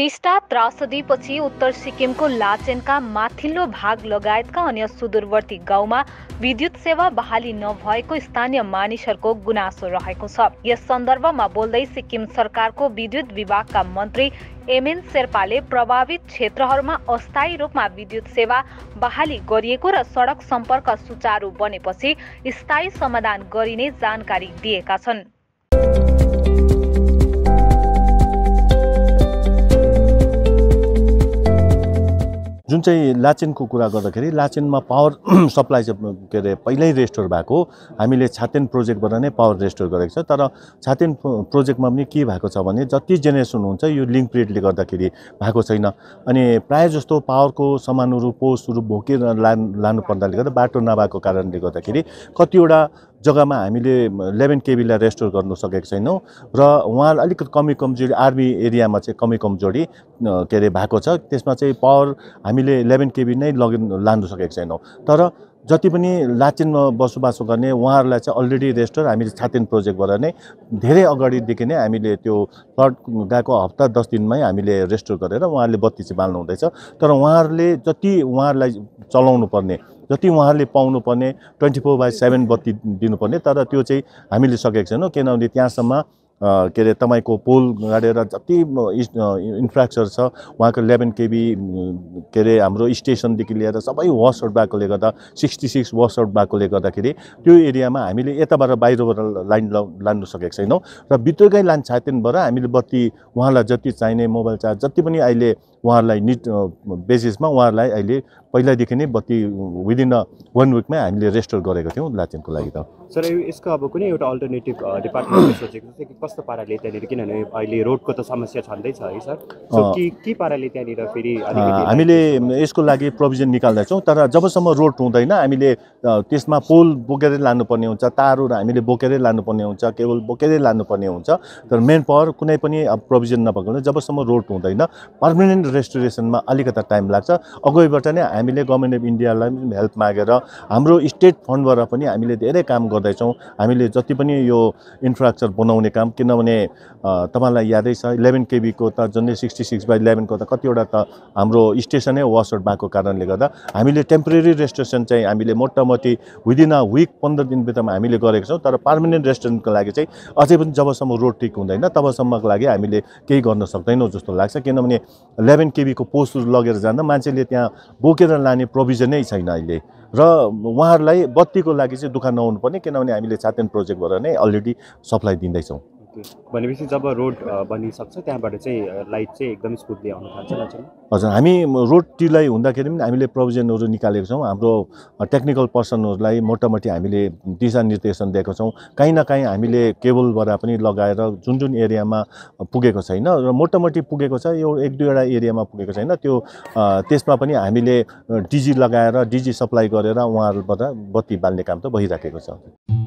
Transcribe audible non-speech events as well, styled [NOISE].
टिस्टा त्रासदीपछि उत्तर सिक्किमको लाचेनका माथिल्लो भाग लगायतका अन्य सुदूरवर्ती गाउँमा विद्युत सेवा बहाली नभएको स्थानीय मानिसहरूको गुनासो रहेको छ। यस सन्दर्भमा बोल्दै सिक्किम सरकारको विद्युत विभागका मन्त्री एमएन शेर्पाले प्रभावित क्षेत्रहरूमा अस्थायी रूपमा विद्युत सेवा बहाली गरिएको र सडक सम्पर्क सुचारू बनेपछि स्थायी समाधान गरिने जानकारी दिएका छन्। जुन चाहिँ लाचेनको कुरा गर्दाखेरि लाचेनमा पावर [CLEARS THROAT] सप्लाई चाहिँ के अरे पहिल्यै रेस्टोर भएको। हामीले छातेन प्रोजेक्टबाट नै पावर रेस्टोर गरेको छ। तर छातेन प्रोजेक्टमा पनि के भएको छ भने जति जेनेरेसन हुन्छ यो लिङ्क पिरियडले गर्दाखेरि भएको छैन। अनि प्रायः जस्तो पावरको सामानहरू पोस्टहरू बोकेर ला लानु पर्दाले गर्दा बाटो नभएको कारणले गर्दाखेरि कतिवटा जग्गामा हामीले इलेभेन केबीलाई रेस्टोर गर्नु सकेको छैनौँ र उहाँ अलिकति कमी कमजोरी आर्मी एरियामा चाहिँ कमी कमजोरी के अरे भएको छ। त्यसमा चाहिँ पावर हामीले इलेभेन केबी नै लगि लानु सकेको छैनौँ। तर जति पनि लाचेनमा बसोबासो गर्ने उहाँहरूलाई चाहिँ अलरेडी रेस्टोर हामीले छातेन प्रोजेक्टबाट नै धेरै अगाडिदेखि नै हामीले त्यो फ्लड गएको हप्ता दस दिनमै हामीले रेस्टोर गरेर उहाँहरूले बत्ती चाहिँ बाल्नु हुँदैछ तर उहाँहरूले जति उहाँहरूलाई चलाउनु पर्ने जति उहाँहरूले पाउनुपर्ने ट्वेन्टी फोर बाई सेभेन बत्ती दिनुपर्ने तर त्यो चाहिँ हामीले सकेको छैनौँ किनभने त्यहाँसम्म के अरे तपाईँको पोल गाडेर जति इन्फ्रास्ट्रक्चर छ उहाँको इलेभेन केबी के अरे हाम्रो स्टेसनदेखि लिएर सबै वास आउट भएकोले गर्दा सिक्सटी सिक्स वास आउट भएकोले गर्दाखेरि त्यो एरियामा हामीले यताबाट बाहिरबाट लाइन लानु सकेको छैनौँ। र भित्रकै लाइन छातेनबाट हामीले बत्ती उहाँलाई जति चाहिने मोबाइल चार्ज जति पनि अहिले उहाँहरूलाई निड बेसिसमा उहाँहरूलाई अहिले पहिल्यैदेखि नै बत्ती विदिन अ वान विकमै हामीले रेस्टोर गरेको थियौँ लाचेनको लागि त। सर यसको अब कुनै एउटा अल्टरनेटिभ [CLEARS THROAT] डिपार्टमेन्टले सोचेको छ कि कस्तो पाराले त्यहाँनिर किनभने अहिले रोडको त समस्या छँदैछ है सर। के के पाराले त्यहाँनिर फेरि हामीले यसको लागि प्रोभिजन निकाल्दैछौँ तर जबसम्म रोड हुँदैन हामीले त्यसमा पोल बोकेरै लानुपर्ने हुन्छ तारहरू हामीले बोकेरै लानुपर्ने हुन्छ केबल बोकेरै लानुपर्ने हुन्छ तर मेन पावर कुनै पनि प्रोभिजन नभएको जबसम्म रोड हुँदैन पर्मानेन्ट रेस्टोरेसनमा अलिकति टाइम लाग्छ। अगाडिबाट नै हामीले गभर्मेन्ट अफ इन्डियालाई पनि हेल्प मागेर हाम्रो स्टेट फन्डबाट पनि हामीले धेरै काम गर्दैछौँ। हामीले जति पनि यो इन्फ्रास्ट्रक्चर बनाउने काम किनभने तपाईँलाई यादै छ इलेभेन केबीको त झन्डै सिक्सटी सिक्स बाई इलेभेनको त कतिवटा त हाम्रो स्टेसनै वास आउट भएको कारणले गर्दा हामीले टेम्पोरेरी रेस्टोरेसन चाहिँ हामीले मोटामोटी विदिन अ विक पन्ध्र दिनभित्रमा हामीले गरेको छौँ। तर पर्मानेन्ट रेस्टुरेन्टको लागि चाहिँ अझै पनि जबसम्म रोड ठिक हुँदैन तबसम्मको लागि हामीले केही गर्न सक्दैनौँ जस्तो लाग्छ। किनभने इलेभेन केबीको पोस्टहरू लगेर जाँदा मान्छेले त्यहाँ बोकेर लाने प्रोभिजनै छैन अहिले। र उहाँहरूलाई बत्तीको लागि चाहिँ दुःख नहुनु पर्ने किनभने हामीले छातेन प्रोजेक्टबाट नै अलरेडी सप्लाई दिँदैछौँ। भनेपछि जब रोड बनिसक्छ त्यहाँबाट चाहिँ लाइट चाहिँ एकदम स्मुथली आउन थाल्छ हजुर हामी रोड टिलाई हुँदाखेरि पनि हामीले प्रोभिजनहरू निकालेको छौँ। हाम्रो टेक्निकल पर्सनहरूलाई मोटामोटी हामीले दिशानिर्देशन दिएको छौँ। काहीँ न काहीँ हामीले केबलबाट पनि लगाएर जुन जुन एरियामा पुगेको छैन र मोटामोटी पुगेको छ यो एक दुईवटा एरियामा पुगेको छैन। त्यो त्यसमा पनि हामीले डिजी लगाएर डिजी सप्लाई गरेर उहाँहरूबाट बत्ती बाल्ने काम त भइराखेको छ।